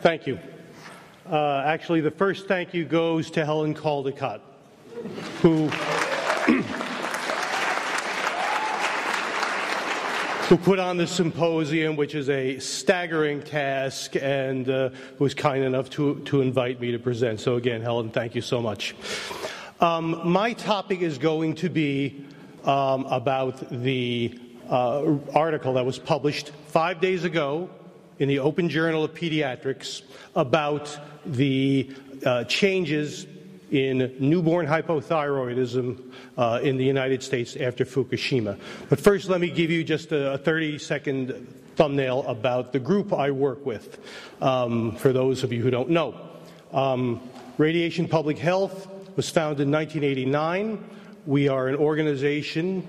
Thank you. Uh, actually, the first thank you goes to Helen Caldicott, who, who put on the symposium, which is a staggering task, and uh, was kind enough to, to invite me to present. So, again, Helen, thank you so much. Um, my topic is going to be um, about the uh, article that was published five days ago in the Open Journal of Pediatrics about the uh, changes in newborn hypothyroidism uh, in the United States after Fukushima. But first, let me give you just a 30 second thumbnail about the group I work with, um, for those of you who don't know. Um, Radiation Public Health was founded in 1989. We are an organization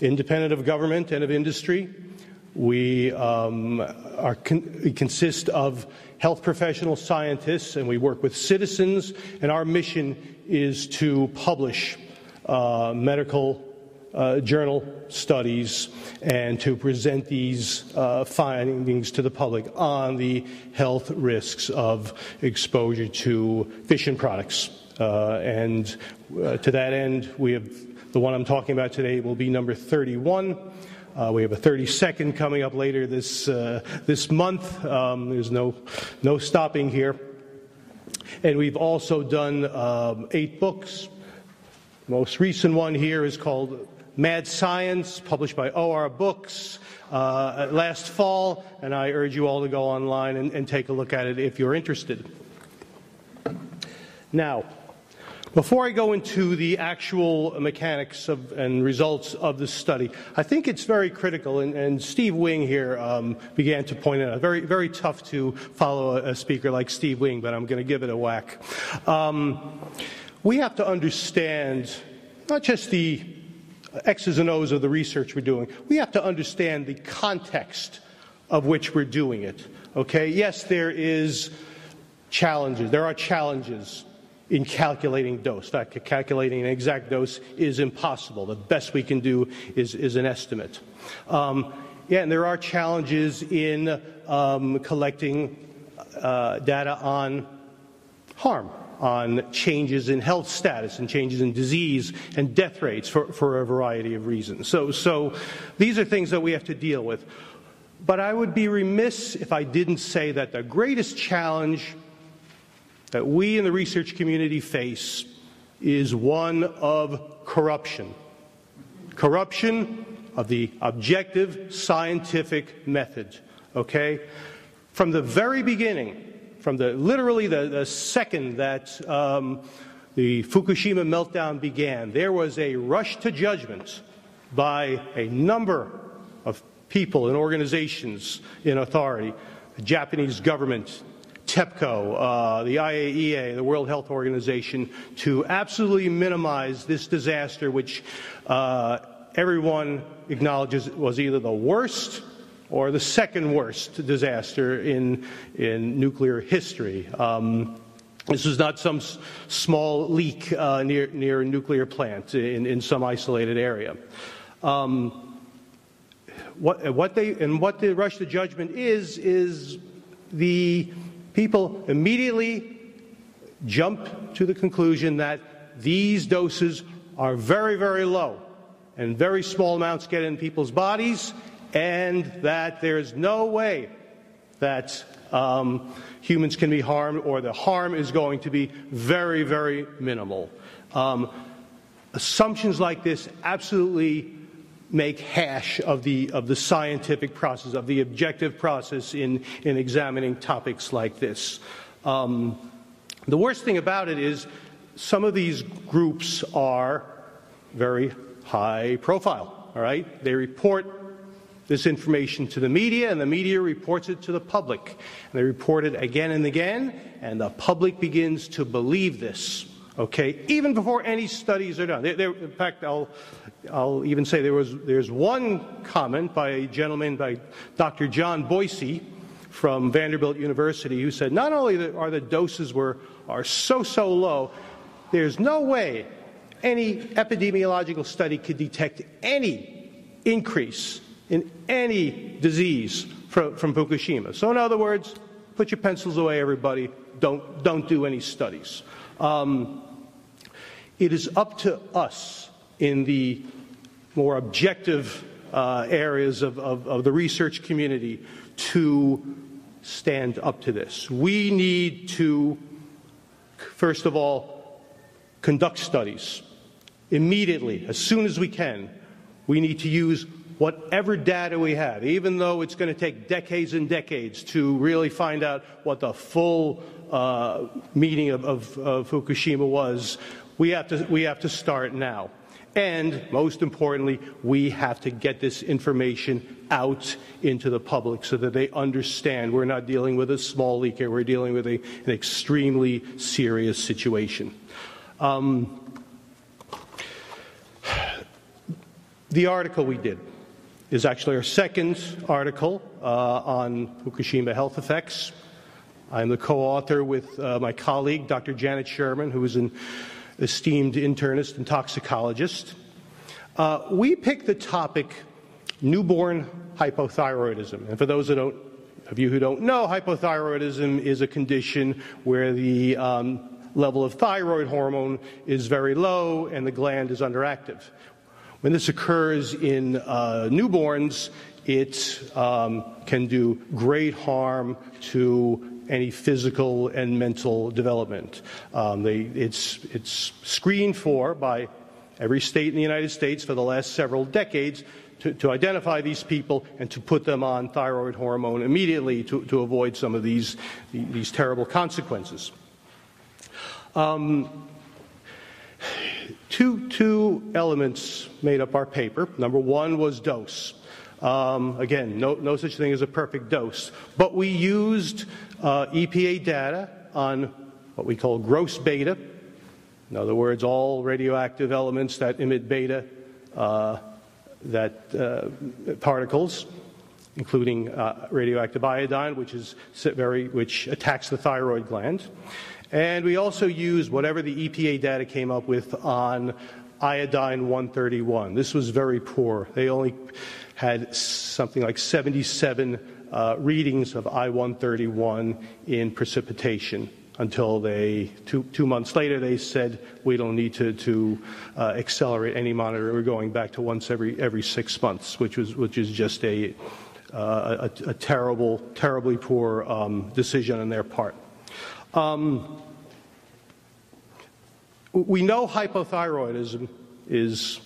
independent of government and of industry. We um, are con- we consist of health professional scientists, and we work with citizens. And our mission is to publish uh, medical uh, journal studies and to present these uh, findings to the public on the health risks of exposure to fission products. Uh, and uh, to that end, we have the one I'm talking about today will be number 31. Uh, we have a 32nd coming up later this, uh, this month. Um, there's no, no stopping here. And we've also done um, eight books. The most recent one here is called Mad Science, published by OR Books uh, last fall, and I urge you all to go online and, and take a look at it if you're interested. Now, before I go into the actual mechanics of, and results of the study, I think it's very critical, and, and Steve Wing here um, began to point it out. Very, very tough to follow a, a speaker like Steve Wing, but I'm going to give it a whack. Um, we have to understand not just the X's and O's of the research we're doing, we have to understand the context of which we're doing it. Okay? Yes, there is challenges. There are challenges in calculating dose. In fact, calculating an exact dose is impossible. The best we can do is, is an estimate. Um, yeah, and there are challenges in um, collecting uh, data on harm, on changes in health status and changes in disease and death rates for, for a variety of reasons. So, so these are things that we have to deal with. But I would be remiss if I didn't say that the greatest challenge that we in the research community face is one of corruption. Corruption of the objective scientific method. Okay? From the very beginning, from the literally the, the second that um, the Fukushima meltdown began, there was a rush to judgment by a number of people and organizations in authority, the Japanese government, TEPCO, uh, the IAEA, the World Health Organization, to absolutely minimize this disaster, which uh, everyone acknowledges was either the worst or the second worst disaster in, in nuclear history. Um, this was not some s- small leak uh, near, near a nuclear plant in, in some isolated area. Um, what, what they, and what the rush to judgment is, is the people immediately jump to the conclusion that these doses are very, very low and very small amounts get in people's bodies, and that there's no way that um, humans can be harmed or the harm is going to be very, very minimal. Um, assumptions like this absolutely make hash of the, of the scientific process, of the objective process in, in examining topics like this. Um, the worst thing about it is some of these groups are very high profile, all right? They report this information to the media, and the media reports it to the public. And they report it again and again, and the public begins to believe this. Okay, even before any studies are done. There, there, in fact, I'll, I'll even say there was there's one comment by a gentleman by Dr. John Boice from Vanderbilt University who said not only are the doses were are so so low, there's no way any epidemiological study could detect any increase in any disease from, from Fukushima. So, in other words, put your pencils away, everybody. Don't, don't do any studies. Um, it is up to us in the more objective uh, areas of, of, of the research community to stand up to this. We need to, first of all, conduct studies immediately, as soon as we can. We need to use whatever data we have, even though it's going to take decades and decades to really find out what the full uh, meaning of, of, of Fukushima was, we have, to, we have to start now. And most importantly, we have to get this information out into the public so that they understand we're not dealing with a small leak here, we're dealing with a, an extremely serious situation. Um, the article we did is actually our second article uh, on Fukushima health effects. I'm the co author with uh, my colleague, Dr. Janette Sherman, who is an esteemed internist and toxicologist. Uh, we picked the topic newborn hypothyroidism. And for those of you who don't know, hypothyroidism is a condition where the um, level of thyroid hormone is very low and the gland is underactive. When this occurs in uh, newborns, it um, can do great harm to any physical and mental development. Um, they, it's, it's screened for by every state in the United States for the last several decades to, to, identify these people and to put them on thyroid hormone immediately to, to avoid some of these, these terrible consequences. Um, two, two elements made up our paper. Number one was dose. Um, again, no, no, such thing as a perfect dose. But we used uh, EPA data on what we call gross beta. In other words, all radioactive elements that emit beta, uh, that uh, particles, including uh, radioactive iodine, which is very, which attacks the thyroid gland. And we also used whatever the EPA data came up with on iodine 131. This was very poor. They only had something like 77 uh, readings of I-131 in precipitation until they, two, two, months later, they said we don't need to, to uh, accelerate any monitoring. We're going back to once every, every six months, which, was, which is just a, uh, a, a, terrible, terribly poor um, decision on their part. Um, we know hypothyroidism is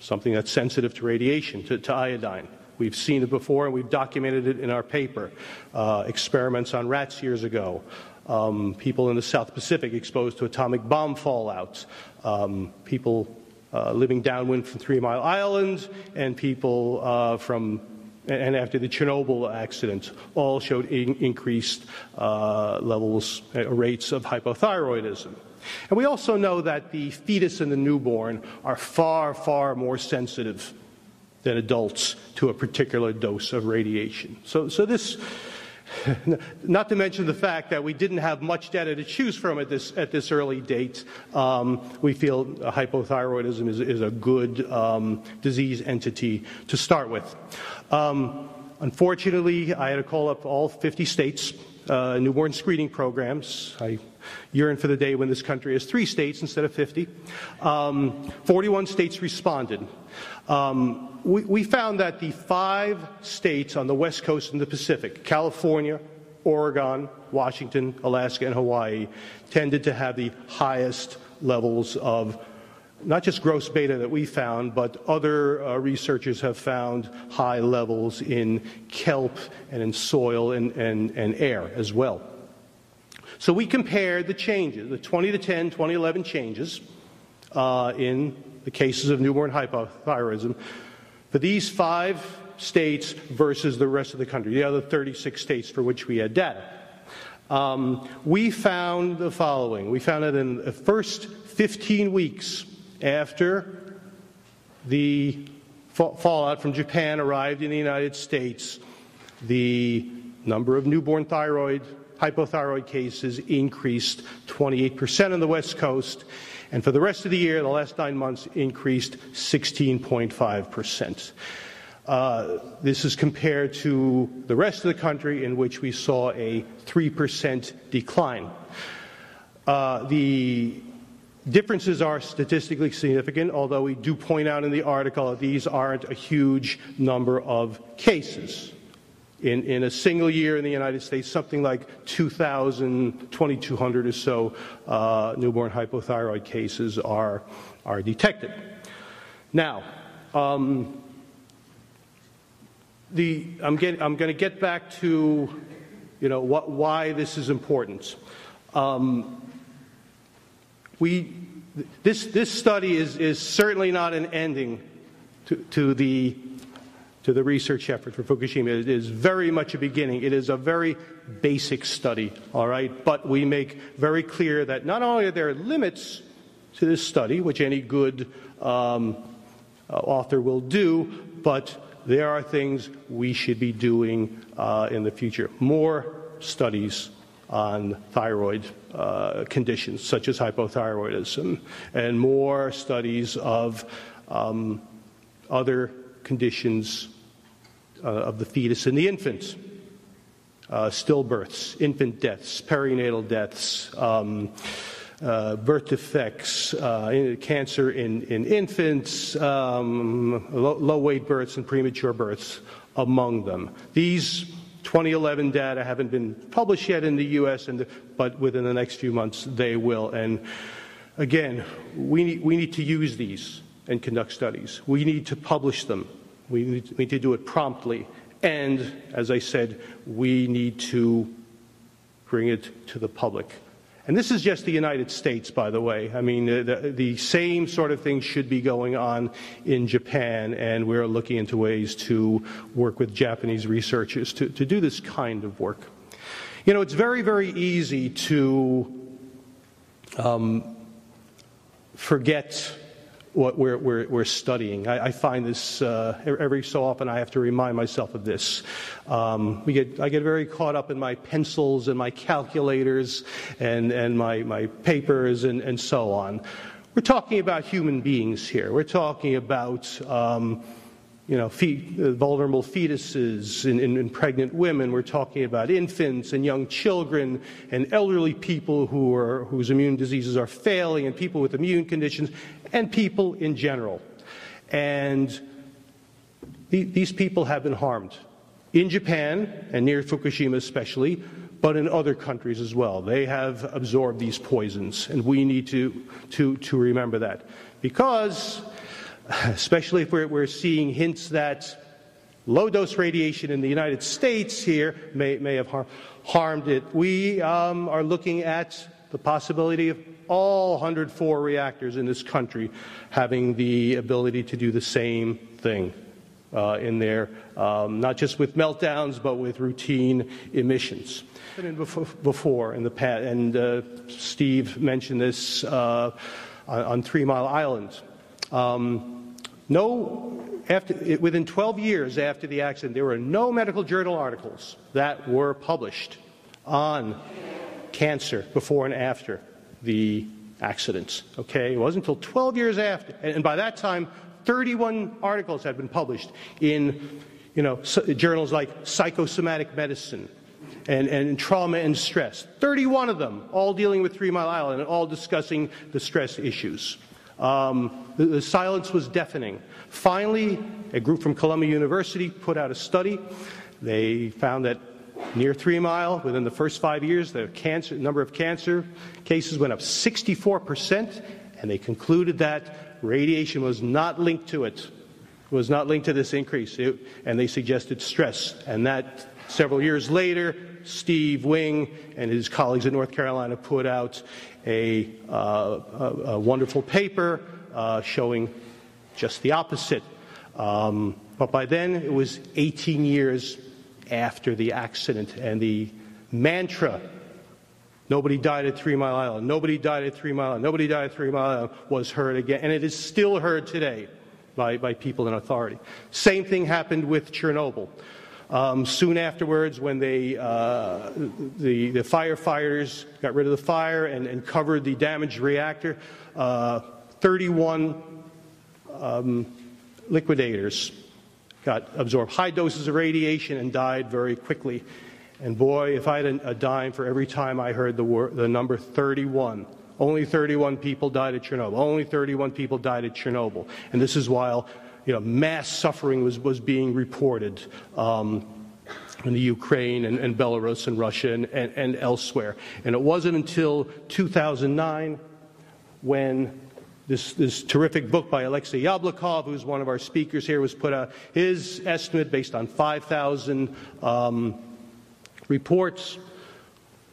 something that's sensitive to radiation, to, to iodine. We've seen it before and we've documented it in our paper. Uh, experiments on rats years ago. Um, people in the South Pacific exposed to atomic bomb fallouts. Um, people uh, living downwind from Three Mile Island and people uh, from and after the Chernobyl accident all showed in increased uh, levels, uh, rates of hypothyroidism. And we also know that the fetus and the newborn are far, far more sensitive than adults to a particular dose of radiation. So, so this, not to mention the fact that we didn't have much data to choose from at this, at this early date, um, we feel hypothyroidism is, is a good um, disease entity to start with. Um, unfortunately, I had to call up all 50 states uh, newborn screening programs. I yearn for the day when this country has three states instead of 50. Um, 41 states responded. Um, we, we found that the five states on the West Coast and the Pacific, California, Oregon, Washington, Alaska, and Hawaii, tended to have the highest levels of not just gross beta that we found, but other uh, researchers have found high levels in kelp and in soil and, and, and air as well. So we compared the changes, the 20 to 10, 2011 changes uh, in the cases of newborn hypothyroidism for these five states versus the rest of the country, the other 36 states for which we had data. Um, we found the following. We found that in the first 15 weeks after the fallout from Japan arrived in the United States, the number of newborn thyroid hypothyroid cases increased 28% on the West Coast, and for the rest of the year, the last nine months, increased 16.5%. Uh, this is compared to the rest of the country, in which we saw a 3% decline. Uh, the differences are statistically significant, although we do point out in the article that these aren't a huge number of cases. In, in a single year in the United States, something like 2,000, 2,200 or so uh, newborn hypothyroid cases are, are detected. Now, um, the, I'm, I'm going to get back to, you know, what, why this is important. Um, we, this, this study is, is certainly not an ending to, to, the, to the research effort for Fukushima. It is very much a beginning. It is a very basic study, all right? But we make very clear that not only are there limits to this study, which any good um, uh, author will do, but there are things we should be doing uh, in the future. More studies on thyroid uh, conditions such as hypothyroidism, and more studies of um, other conditions uh, of the fetus and the infant. Uh, stillbirths, infant deaths, perinatal deaths, um, uh, birth defects, uh, cancer in, in infants, um, low, low, weight births, and premature births among them. These 2011 data haven't been published yet in the U.S., the, but within the next few months they will. And again, we need, we need to use these and conduct studies. We need to publish them. We need, we need to do it promptly. And as I said, we need to bring it to the public. And this is just the United States, by the way. I mean, the, the, same sort of thing should be going on in Japan, and we're looking into ways to work with Japanese researchers to, to do this kind of work. You know, it's very, very easy to um, forget what we're, we're, we're studying. I, I, find this uh, every so often I have to remind myself of this. Um, we get, I get very caught up in my pencils and my calculators and, and my, my papers and, and so on. We're talking about human beings here. We're talking about um, you know, vulnerable fetuses and, and, and, pregnant women. We're talking about infants and young children and elderly people who are, whose immune diseases are failing and people with immune conditions and people in general. And the, these people have been harmed in Japan and near Fukushima especially, but in other countries as well. They have absorbed these poisons, and we need to, to, to remember that. Because especially if we're, we're seeing hints that low dose radiation in the United States here may, may have har- harmed it. We um, are looking at the possibility of all 104 reactors in this country having the ability to do the same thing uh, in there, um, not just with meltdowns, but with routine emissions. Before in the past, and uh, Steve mentioned this uh, on, Three Mile Island. Um, no, after, within 12 years after the accident, there were no medical journal articles that were published on cancer before and after the accidents. Okay, it wasn't until 12 years after, and by that time, 31 articles had been published in, you know, journals like Psychosomatic Medicine and, and Trauma and Stress. 31 of them, all dealing with Three Mile Island and all discussing the stress issues. Um, the, the silence was deafening. Finally, a group from Columbia University put out a study. They found that near Three Mile, within the first five years, the cancer, number of cancer cases went up 64%, and they concluded that radiation was not linked to it, was not linked to this increase, it, and they suggested stress. And that several years later, Steve Wing and his colleagues in North Carolina put out a, uh, a, a wonderful paper uh, showing just the opposite. Um, but by then, it was 18 years after the accident, and the mantra Nobody died at Three Mile Island. Nobody died at Three Mile Island. Nobody died at Three Mile Island was heard again. And it is still heard today by, by people in authority. Same thing happened with Chernobyl. Um, soon afterwards, when they, uh, the, the, firefighters got rid of the fire and, and covered the damaged reactor, uh, 31 um, liquidators got absorbed high doses of radiation and died very quickly. And boy, if I had a dime for every time I heard the, the number 31, only 31 people died at Chernobyl. Only 31 people died at Chernobyl. And this is while you know, mass suffering was, was being reported um, in the Ukraine and, and, Belarus and Russia and, and, and elsewhere. And it wasn't until 2009 when this, this terrific book by Alexei Yablokov, who's one of our speakers here, was put out. His estimate, based on 5,000 um, reports,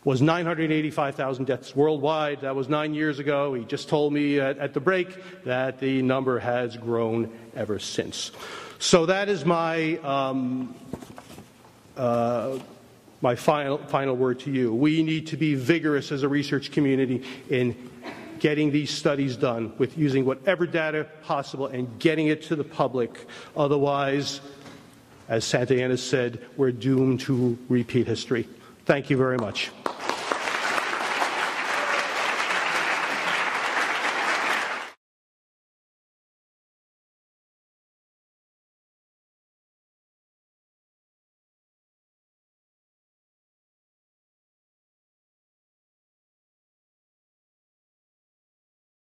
was 985,000 deaths worldwide. That was nine years ago. He just told me at, at, the break that the number has grown ever since. So that is my um, uh, my final final word to you. We need to be vigorous as a research community in getting these studies done with using whatever data possible and getting it to the public. Otherwise, as Santayana said, we're doomed to repeat history. Thank you very much.